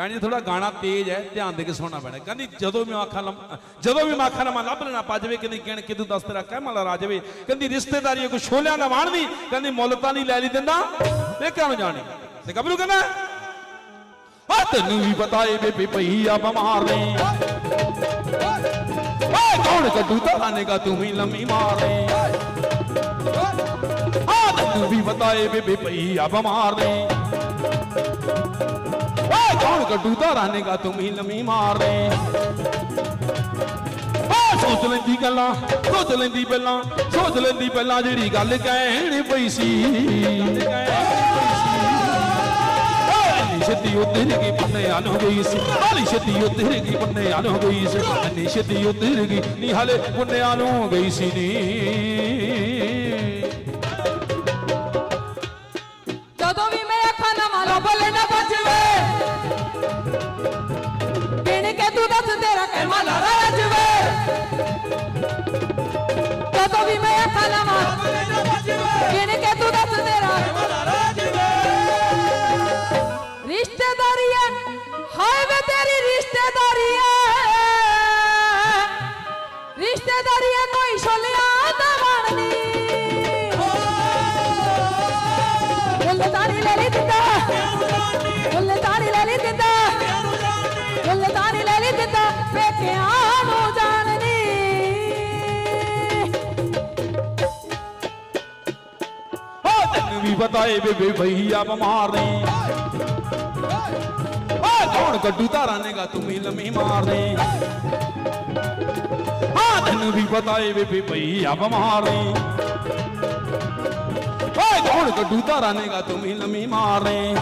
ਭੈਣ ਜੀ ਥੋੜਾ ਗਾਣਾ ਤੇਜ਼ ਹੈ, ਧਿਆਨ ਦੇ ਕੇ ਸੁਣਨਾ ਪੈਣਾ। ਕਹਿੰਦੀ, ਜਦੋਂ ਵੀ ਆਖਾਂ ਜਦੋਂ ਵੀ ਆਖਾਂ ਲੰਮਾ ਲੱਭ ਲੈਣਾ ਪਾ ਕਹਿੰਦੀ ਕਹਿਣ, ਕਿਦੋਂ ਦੱਸ ਤੇਰਾ ਕਹਿ ਮਾਲਾ ਰਾਜਵੇ ਕਹਿੰਦੀ, ਰਿਸ਼ਤੇਦਾਰੀ ਕੋਈ ਛੋਲਿਆਂ ਦਾ ਵਾਣਦੀ ਕਹਿੰਦੀ, ਮੁੱਲ ਤਾਂ ਨਹੀਂ ਲੈ ਲਈ ਦਿੰਦਾ। ਇਹ ਕਿਉਂ ਜਾਣੀ? ਤੇ ਗੱਭਰੂ ਕਹਿੰਦਾ ਆ ਤੈਨੂੰ ਵੀ ਪਤਾ ਏ ਬੇਬੇ, ਪਈ ਆ ਬਿਮਾਰ ਨੇ। ਓਏ, ਕੌਣ ਕੱਢੂ ਤਾਨੇ ਤੂੰ ਹੀ ਲੰਮੀ ਮਾਰ ਨੇ। ਆ ਤੈਨੂੰ ਵੀ ਪਤਾ ਏ ਬੇਬੇ, ਪਈ ਆ ਬਿਮਾਰ ਨੇ। ਕੌਣ ਕੱਢੂ ਤਾਨੇ ਕਾ ਤੂੰ ਹੀ ਲੰਮੀ ਮਾਰ ਸੋਚ ਲੈਂਦੀ ਗੱਲਾਂ, ਸੋਚ ਲੈਂਦੀ ਪਹਿਲਾਂ ਸੋਚ ਲੈਂਦੀ ਪਹਿਲਾਂ ਜਿਹੜੀ ਗੱਲ ਕਹਿਣ ਪਈ ਸੀ। ਗੱਲ ਕਹਿਣ ਪਈ ਸੀ ਅਲੀ ਛਤੀ ਉਤਰ ਗਈ ਪੰਨਿਆਂ ਨੂੰ ਗਈ ਸੀ। ਅਲੀ ਛਤੀ ਉਤਰ ਗਈ, ਪੰਨੇ ਪੰਨਿਆਂ ਹੋ ਗਈ ਸੀ। ਅਲੀ ਛਤੀ ਉਤਰ ਗਈ, ਨੀ ਹਲੇ ਪੁੰਨਿਆਂ ਨੂੰ ਗਈ ਸੀ ਨੀ। ਜਦੋਂ ਵੀ ਮੈਂ ਅੱਖਾਂ ਨਾ ਮਾਰੋ ਕਿਣ ਤੂੰ ਦੱਸ ਤੇਰਾ? ਰਿਸ਼ਤੇਦਾਰੀ ਹੈ ਹਾਏ ਵੇ ਤੇਰੀ ਰਿਸ਼ਤੇਦਾਰੀ ਹੈ ਰਿਸ਼ਤੇਦਾਰੀ ਹੈ ਕੋਈ ਛੋਲਿਆਂ ਦਾ ਬਣਨੀ ਵੀ ਪਤਾ ਬੇਬੇ ਭਈਆ ਬਿਮਾਰ ਨੇ। ਓ ਕੌਣ ਕੱਢੂ ਧਾਰਾਂ ਨੇਗਾ, ਤੂੰ ਵੀ ਲੰਮੀ ਮਾਰ ਨੇ ਹਾਂ ਤੈਨੂੰ ਵੀ ਪਤਾ ਬੇਬੇ ਭਈਆ ਬਿਮਾਰ ਨੇ। ਓ ਕੌਣ ਕੱਢੂ ਧਾਰਾਂ ਨੇਗਾ, ਤੂੰ ਵੀ ਲੰਮੀ ਮਾਰ ਨੇ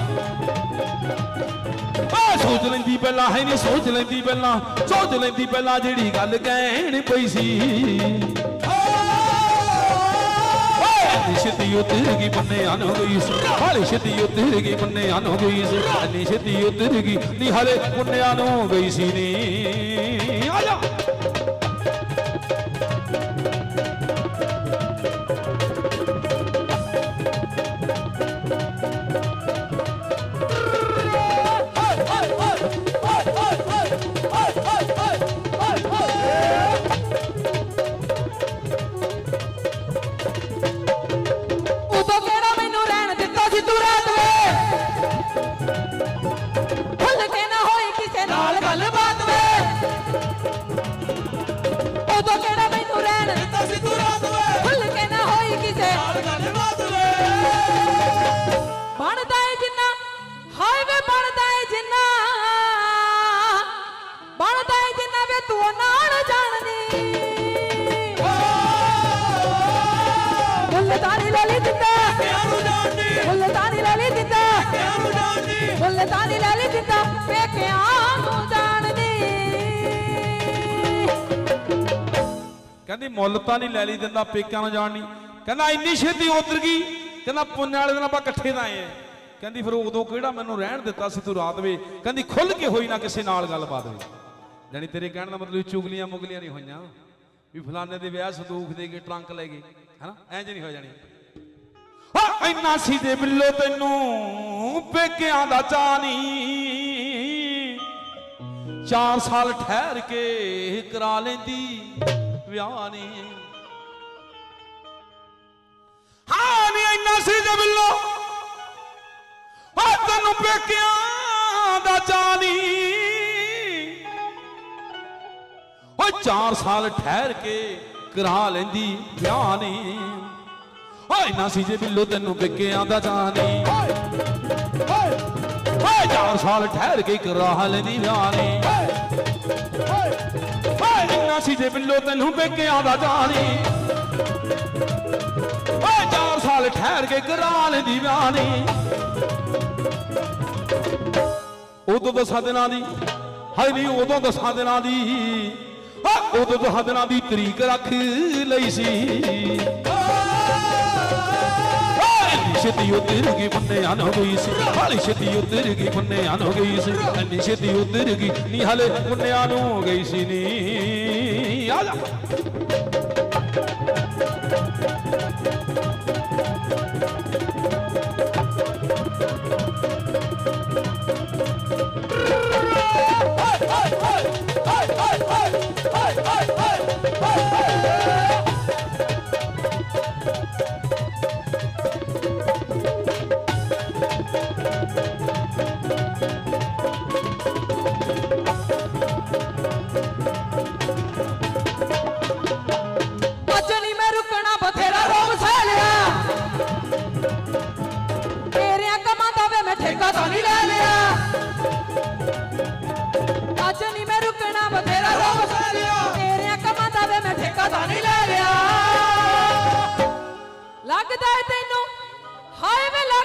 ਓ ਸੋਚ ਲੈਂਦੀ ਪਹਿਲਾਂ ਹੈ ਨਹੀਂ ਸੋਚ ਲੈਂਦੀ ਪਹਿਲਾਂ, ਸੋਚ ਲੈਂਦੀ ਪਹਿਲਾਂ ਜਿਹੜੀ ਗੱਲ ਕਹਿਣ ਪਈ ਸੀ। ਛੇਤੀ ਉਤਰ ਗਈ ਬੰਨੇ ਆਨ ਹੋ ਗਈ ਸੀ। ਹਾਲੇ ਛੇਤੀ ਉਤਰ ਗਈ ਬੰਨੇ ਆਨ ਹੋ ਗਈ ਸੀ। ਅੰਨੀ ਛੇਤੀ ਉਤਰ ਗਈ ਨੀ ਹਾਲੇ ਪੁੰਨਿਆਂ ਨੂੰ ਹੋ ਗਈ ਸੀ ਨੀ। ਮੁੱਲਤਾਨੀ ਲੈ ਲਈ ਦਿੱਤਾ ਪੇਕਿਆਂ ਨੂੰ ਜਾਣਦੀ। ਕਹਿੰਦੀ, ਮੁੱਲ ਤਾਂ ਨਹੀਂ ਲੈ ਲਈ ਦਿੰਦਾ ਪੇਕਿਆਂ ਨੂੰ ਜਾਣ ਨਹੀਂ ਕਹਿੰਦਾ, ਇੰਨੀ ਛੇਤੀ ਉਤਰ ਗਈ। ਕਹਿੰਦਾ, ਪੁੰਨ ਵਾਲੇ ਦਿਨ ਆਪਾਂ ਇਕੱਠੇ ਤਾਂ ਆਏ ਕਹਿੰਦੀ, ਫਿਰ ਉਦੋਂ ਕਿਹੜਾ ਮੈਨੂੰ ਰਹਿਣ ਦਿੱਤਾ ਸੀ ਤੂੰ ਰਾਤ ਵੇ? ਕਹਿੰਦੀ ਖੁੱਲ ਕੇ ਹੋਈ ਨਾ ਕਿਸੇ ਨਾਲ ਗੱਲਬਾਤ ਵੇ ਜਾਨੀ ਤੇਰੇ ਕਹਿਣ ਦਾ ਮਤਲਬ ਚੁਗਲੀਆਂ ਮੁਗਲੀਆਂ ਨਹੀਂ ਹੋਈਆਂ। ਵੀ ਫਲਾਣੇ ਦੇ ਵਿਆਹ ਸੰਦੂਖ ਦੇ ਕੇ ਟਰੰਕ ਲੈ ਗਏ, ਹਨਾ? ਐਂ ਜੇ ਨਹੀਂ ਹੋ ਜਾਣੀ। ਹਾਂ ਇੰਨਾ ਸੀ ਦੇ ਬਿੱਲੋ ਤੈਨੂੰ, ਪੇਕਿਆਂ ਦਾ ਚਾਨੀ ਚਾਰ ਸਾਲ ਠਹਿਰ ਕੇ ਕਰਾ ਲੈਂਦੀ ਵਿਆਹ ਨੀ ਹਾਂ ਨੀ, ਇੰਨਾ ਸੀ ਦੇ ਬਿੱਲੋ। ਆ ਤੈਨੂੰ ਪੇਕਿਆਂ ਦਾ ਚਾਨੀ ਓ ਚਾਰ ਸਾਲ ਠਹਿਰ ਕੇ ਕਰਾ ਲੈਂਦੀ, ਵਿਆਹ ਨੀ। ਓਏ ਨਾ ਸੀ ਜੇ ਬਿੱਲੋ ਤੈਨੂੰ ਪੇਕਿਆਂ ਦਾ ਚਾਨੀ ਓਏ, ਚਾਰ ਸਾਲ ਠਹਿਰ ਕੇ ਕਰਾ ਲੈਂਦੀ, ਵਿਆਹ ਨੀ। ਓਏ ਨਾ ਸੀ ਜੇ ਬਿੱਲੋ ਤੈਨੂੰ ਪੇਕਿਆਂ ਦਾ ਜਾਣੀ। ਓਏ, ਚਾਰ ਸਾਲ ਠਹਿਰ ਕੇ ਕਰਾ ਲੈਂਦੀ, ਵਿਆਹ ਨੀ। ਉਦੋਂ ਦਸਾਂ ਦਿਨਾਂ ਦੀ, ਹਾਏ ਨਹੀਂ ਉਦੋਂ ਦਸਾਂ ਦਿਨਾਂ ਦੀ। ਉਦੋਂ ਦਸਾਂ ਦੀ ਤਰੀਕ ਰੱਖ ਲਈ ਸੀ। ਛੇਤੀ ਉਤਰ ਗਈ ਬੰਨੇ ਆਨ ਹੋ ਗਈ ਸੀ। ਹਾਲੇ ਛੇਤੀ ਉਤਰ ਗਈ ਬੰਨੇ ਆਨ ਹੋ ਗਈ ਸੀ। ਅੰਨੀ ਛੇਤੀ ਉਤਰ ਗਈ, ਨੀ ਹਲੇ ਬੰਨਿਆਂ ਨੂੰ ਹੋ ਗਈ ਸੀ ਨੀ। ਆ ਜਾ।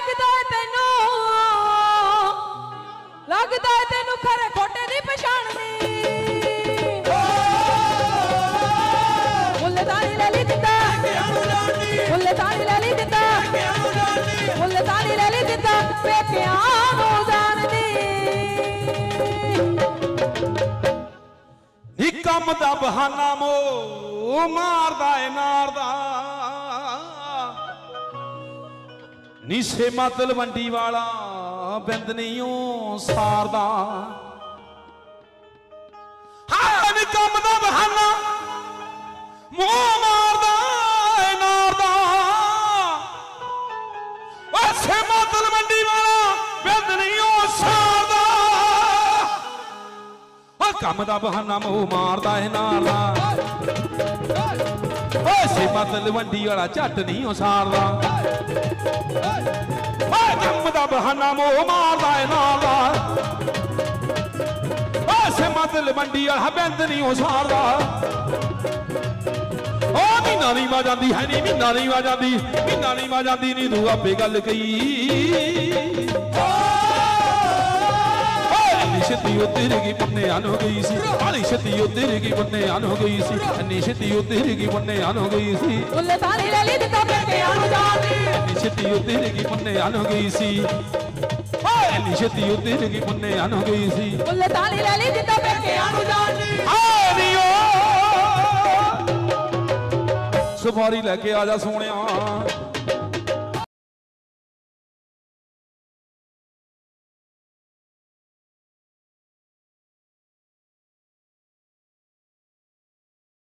ਲੱਗਦਾ ਤੈਨੂੰ? ਲੱਗਦਾ ਤੈਨੂੰ ਖਰੇ ਖੋਟੇ ਦੀ ਪਛਾਣਨੀ ਮੁੱਲਦਾਰੀ ਲੈ ਲਈ ਦਿੱਤਾ। ਮੁੱਲਦਾਰੀ ਲੈ ਲਈ ਦਿੱਤਾ। ਮੁੱਲਦਾਰੀ ਲੈ ਲਈ ਦਿੱਤਾ। ਪੇਕਿਆਂ ਨੂੰ ਜਾਣਦੀ। ਨੀ ਕੰਮ ਦਾ ਬਹਾਨਾ ਮੋ ਮਾਰਦਾ ਏ ਨਾਰਦਾ ਨੀਸੇ ਮਤਲ ਵੰਡੀ ਵਾਲਾ ਬਿੰਦ ਨਹੀਂ ਸਾਰਦਾ। ਹਾਂ ਨੀ ਕੰਮ ਦਾ ਬਹਾਨਾ, ਮੂੰਹ ਮਾਰਦਾ ਏ ਨਾਰਦਾ। ਓਸੇ ਮਤਲ ਵੰਡੀ ਵਾਲਾ ਬਿੰਦ ਨਹੀਂ ਸਾਰਦਾ। ਓ ਕੰਮ ਦਾ ਬਹਾਨਾ, ਮੂੰਹ ਮਾਰਦਾ ਏ ਨਾਰਦਾ। ਓਸੇ ਮਤਲ ਵੰਡੀ ਵਾਲਾ, ਝੱਟ ਨਹੀਂ ਉਸਾਰਦਾ ਸਾਰਦਾ ਓਏ ਕੰਮ ਦਾ ਬਹਾਨਾ ਮੋਹ ਮਾਰਦਾ ਏ ਨਾਰਦਾ ਓਸੇ ਮਤਲ ਵੰਡੀ ਵਾਲਾ, ਬਿੰਦ ਨਹੀਂ ਉਹ ਓ ਮਹੀਨਾ ਨਹੀਂ ਵਾ ਜਾਂਦੀ, ਹੈ ਨਹੀਂ ਮਹੀਨਾ ਨਹੀਂ ਵਾ ਜਾਂਦੀ, ਮਹੀਨਾ ਨਹੀਂ ਵਾ ਜਾਂਦੀ ਨਹੀਂ ਤੂੰ ਆਪੇ ਗੱਲ ਕਹੀ। ਓਏ ਛੇਤੀ ਉਹ ਤੇਰੇ ਕੀ ਬੰਨੇ ਆਨ ਹੋ ਗਈ ਸੀ। ਹਾਲੀ ਛੇਤੀ ਉਹ ਤੇਰੇ ਕੀ ਬੰਨੇ ਆਨ ਹੋ ਗਈ ਸੀ। ਇੰਨੀ ਛੇਤੀ ਉਹ ਤੇਰੇ ਕੀ ਬੰਨੇ ਆਨ ਹੋ ਗਈ ਸੀ ਮੁਲਤਾਨੀ ਲੈ ਲਈ ਦਿੱਤਾ ਪੇਕਿਆਂ ਨੂੰ ਜਾਣੀ ਇੰਨੀ ਛੇਤੀ ਉਹ ਤੇਰੇ ਕੀ ਬੰਨੇ ਆਨ ਹੋ ਗਈ ਸੀ। ਇੰਨੀ ਛੇਤੀ ਉਹ ਤੇਰੇ ਕੀ ਬੰਨੇ ਆਨ ਹੋ ਗਈ ਸੀ ਮੁਲਤਾਨੀ ਲੈ ਲਈ ਦਿੱਤਾ ਪੇਕਿਆਂ ਨੂੰ ਜਾਣੀ ਆ ਨੀ ਓ। ਸਫਾਰੀ ਲੈ ਕੇ ਆ ਜਾ ਸੋਹਣਿਆ।